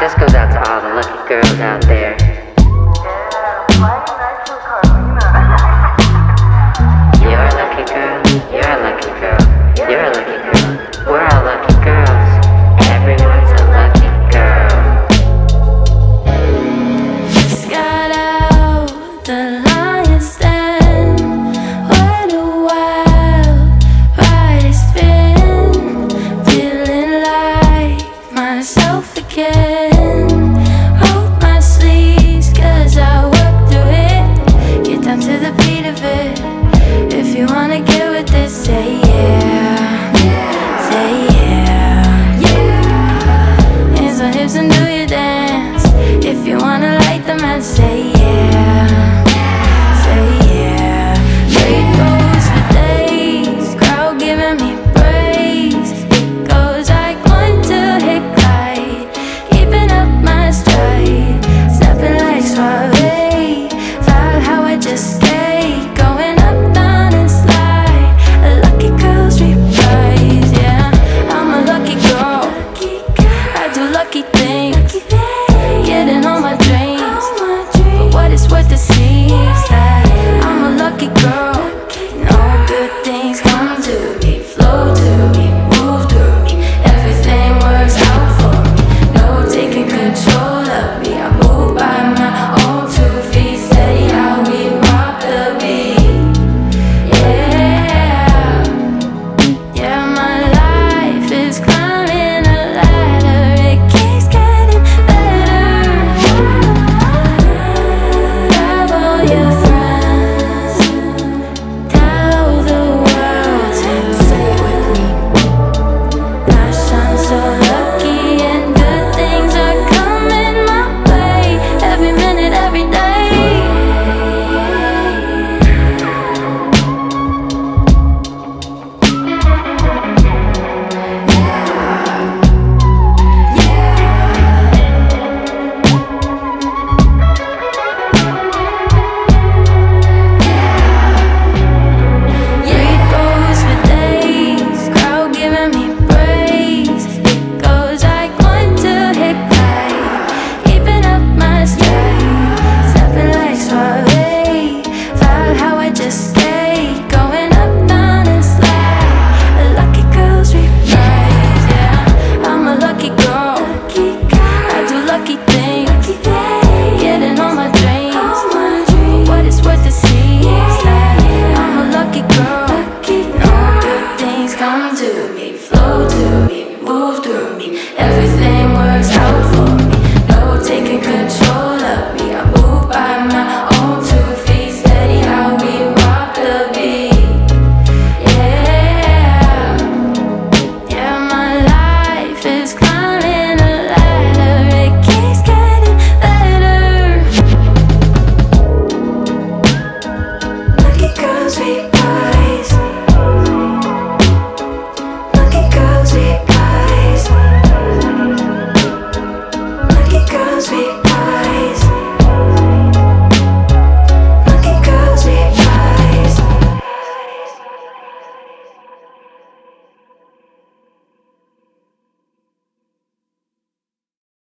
This goes out to all the lucky girls out there. come to me, flow to me, move through me. Everything works out for me. comes.